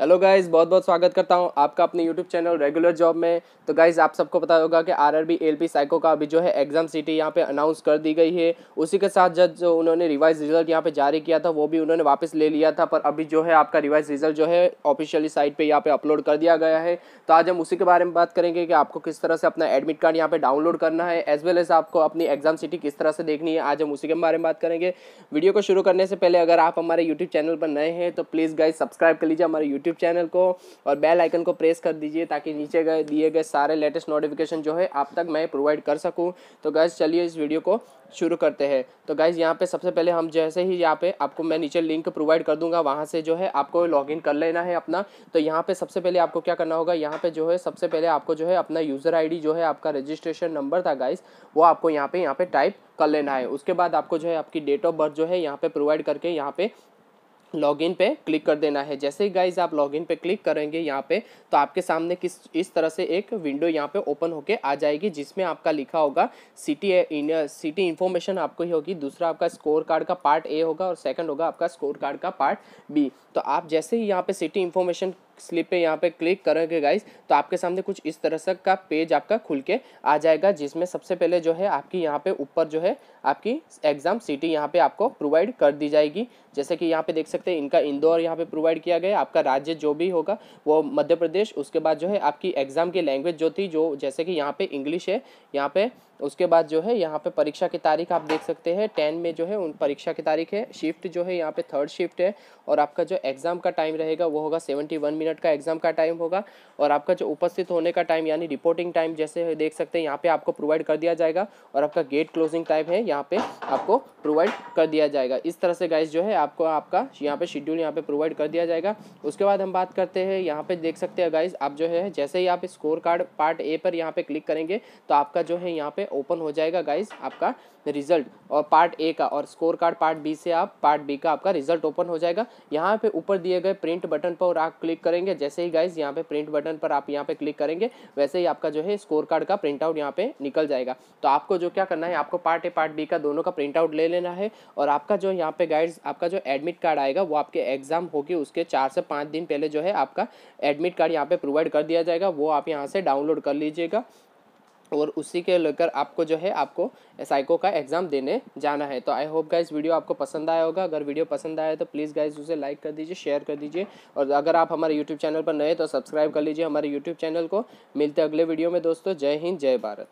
Hello guys बहुत बहुत स्वागत करता हूँ आपका अपने यूट्यूब चैनल रेगुलर जॉब में। तो गाइस आप सबको पता होगा कि आरआरबी एलपी साइको का अभी जो है एग्ज़ाम सिटी यहाँ पे अनाउंस कर दी गई है। उसी के साथ जब जो उन्होंने रिवाइज रिज़ल्ट यहाँ पे जारी किया था, वो भी उन्होंने वापस ले लिया था। पर अभी जो है आपका रिवाइज रिज़ल्ट जो है ऑफिशियली साइट पर यहाँ पे अपलोड कर दिया गया है। तो आज हम उसी के बारे में बात करेंगे कि आपको किस तरह से अपना एडमिट कार्ड यहाँ पे डाउनलोड करना है एज वेल एज आपको अपनी एग्ज़ाम सिटी किस तरह से देखनी है, आज हम उसी के बारे में बात करेंगे। वीडियो को शुरू करने से पहले अगर आप हमारे यूट्यूब चैनल पर नए हैं तो प्लीज़ गाइज़ सब्सक्राइब कर लीजिए। हमारे यूट्यूब चैनल को और बेल आइकन को प्रेस कर दीजिए ताकि नीचे गए, दिए गए सारे लेटेस्ट नोटिफिकेशन जो है आप तक मैं प्रोवाइड कर सकूँ। तो गैस चलिए इस वीडियो को शुरू करते हैं। तो गाइज़ यहाँ पे सबसे पहले हम जैसे ही यहाँ पे आपको मैं नीचे लिंक प्रोवाइड कर दूँगा, वहाँ से जो है आपको लॉगिन कर लेना है अपना। तो यहाँ पे सबसे पहले आपको क्या करना होगा, यहाँ पे जो है सबसे पहले आपको जो है अपना यूज़र आईडी जो है आपका रजिस्ट्रेशन नंबर था गाइज़ वो आपको यहाँ पे यहाँ पे टाइप कर लेना है। उसके बाद आपको जो है आपकी डेट ऑफ़ बर्थ जो है यहाँ पे प्रोवाइड करके यहाँ पे लॉगिन पे क्लिक कर देना है। जैसे ही गाइज़ आप लॉगिन पे क्लिक करेंगे यहाँ पे तो आपके सामने किस, इस तरह से एक विंडो यहाँ पे ओपन होके आ जाएगी, जिसमें आपका लिखा होगा सिटी सिटी इन्फॉर्मेशन आपको ही होगी। दूसरा आपका स्कोर कार्ड का पार्ट ए होगा और सेकंड होगा आपका स्कोर कार्ड का पार्ट बी तो आप जैसे ही यहाँ पे सिटी इन्फॉर्मेशन स्लिप पे यहाँ पे क्लिक करेंगे गाइस तो आपके सामने कुछ इस तरह से का पेज आपका खुल के आ जाएगा, जिसमें सबसे पहले जो है आपकी यहाँ पे ऊपर जो है आपकी एग्ज़ाम सिटी यहाँ पे आपको प्रोवाइड कर दी जाएगी। जैसे कि यहाँ पे देख सकते हैं, इनका इंदौर यहाँ पे प्रोवाइड किया गया, आपका राज्य जो भी होगा, वो मध्य प्रदेश, उसके बाद जो है आपकी एग्ज़ाम की लैंग्वेज जो थी, जो जैसे कि यहाँ पे इंग्लिश है, यहाँ पे उसके बाद जो है, यहाँ पे परीक्षा की तारीख आप देख सकते हैं। टेन में जो है, उन परीक्षा की तारीख है। शिफ्ट जो है, यहाँ पे थर्ड शिफ्ट है और आपका जो एग्ज़ाम का टाइम रहेगा, वो होगा सेवेंटी वन मिनट का एग्ज़ाम का टाइम होगा और आपका जो उपस्थित होने का टाइम, यानी रिपोर्टिंग टाइम जैसे देख सकते हैं, यहाँ पे आपको प्रोवाइड कर दिया जाएगा और आपका गेट क्लोजिंग टाइम है, यहाँ पे आपको प्रोवाइड कर दिया जाएगा। इस तरह से गाइज़ जो है, आपको आपका यहाँ पे शेड्यूल यहाँ पे प्रोवाइड कर दिया जाएगा। उसके बाद हम बात करते हैं, यहाँ पे देख सकते हैं गाइज़ आप जो है, जैसे ही आप स्कोर कार्ड पार्ट ए पर यहाँ पे क्लिक करेंगे तो आपका जो है, यहाँ पे ओपन हो जाएगा गाइज़ आपका रिज़ल्ट और पार्ट ए का और स्कोर कार्ड पार्ट बी से आप पार्ट बी का आपका रिज़ल्ट ओपन हो जाएगा. यहाँ पे ऊपर दिए गए प्रिंट बटन पर आप क्लिक करेंगे. जैसे ही गाइज़ यहाँ पे प्रिंट बटन पर आप यहाँ पे क्लिक करेंगे, वैसे ही आपका जो है स्कोर कार्ड का प्रिंट आउट यहाँ पे निकल जाएगा. तो आपको जो क्या करना है, आपको पार्ट ए पार्ट बी का दोनों का प्रिंट आउट ले लेना है और आपका जो यहाँ पे गाइड्स आपका जो एडमिट कार्ड आएगा, वो आपके एग्ज़ाम होगी उसके चार से पाँच दिन पहले जो है आपका एडमिट कार्ड यहाँ पे प्रोवाइड कर दिया जाएगा. वो आप यहाँ से डाउनलोड कर लीजिएगा. और उसी के लेकर आपको जो है आपको साइको का एग्ज़ाम देने जाना है। तो आई होप गाइज़ वीडियो आपको पसंद आया होगा। अगर वीडियो पसंद आया तो प्लीज़ गाइज़ उसे लाइक कर दीजिए शेयर कर दीजिए और अगर आप हमारे यूट्यूब चैनल पर नए तो सब्सक्राइब कर लीजिए हमारे यूट्यूब चैनल को। मिलते अगले वीडियो में दोस्तों। जय हिंद, जय भारत।